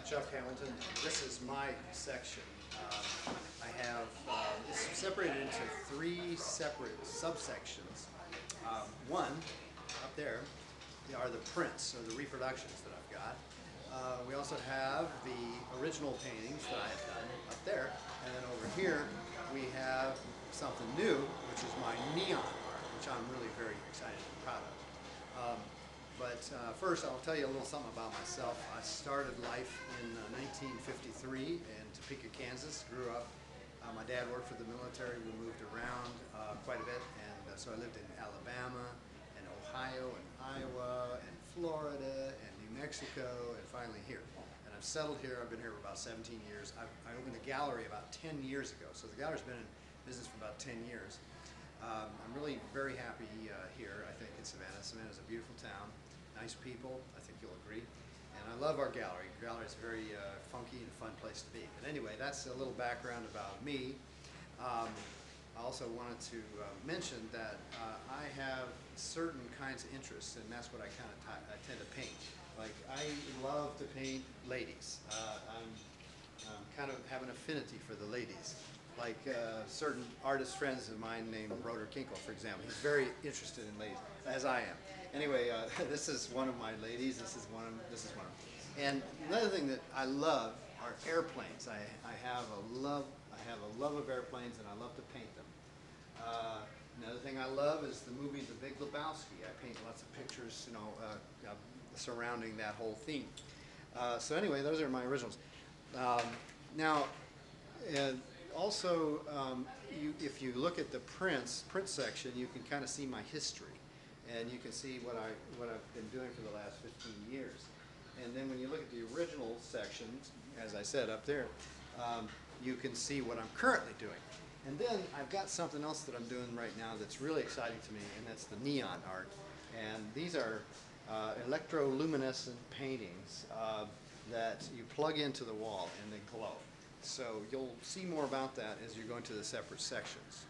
I'm Chuck Hamilton. This is my section. Um, I have, uh, it's separated into three separate subsections. Um, One, up there, are the prints, or the reproductions that I've got. Uh, We also have the original paintings that I have done up there. And then over here, we have something new, which is my neon art, which I'm really very excited and proud of. Um, But uh, first, I'll tell you a little something about myself. I started life in uh, 1953 in Topeka, Kansas. Grew up. Uh, my dad worked for the military. We moved around uh, quite a bit, and uh, so I lived in Alabama, and Ohio, and Iowa, and Florida, and New Mexico, and finally here. And I've settled here. I've been here for about 17 years. I, I opened a gallery about 10 years ago, so the gallery's been in business for about 10 years. Um, I'm really very happy uh, here, I think, in Savannah. Savannah's a beautiful town, nice people, I think you'll agree. And I love our gallery. Gallery is a very uh, funky and fun place to be. But anyway, that's a little background about me. Um, I also wanted to uh, mention that uh, I have certain kinds of interests, and that's what I kind of I tend to paint. Like, I love to paint ladies. Uh, I'm um, kind of have an affinity for the ladies. Like uh, certain artist friends of mine named Roder Kinkle, for example. He's very interested in ladies, as I am. Anyway, uh, this is one of my ladies. This is one of this is one of. And another thing that I love are airplanes. I, I have a love I have a love of airplanes, and I love to paint them. Uh, another thing I love is the movie The Big Lebowski. I paint lots of pictures, you know, uh, uh, surrounding that whole theme. Uh, so anyway, those are my originals. Um, now, also, um, you, if you look at the prints, print section, you can kind of see my history, and you can see what I what I've been doing for the last 15 years. And then when you look at the original sections, as I said up there, um, you can see what I'm currently doing. And then I've got something else that I'm doing right now that's really exciting to me, and that's the neon art. And these are uh, electroluminescent paintings uh, that you plug into the wall and they glow. So you'll see more about that as you go into the separate sections.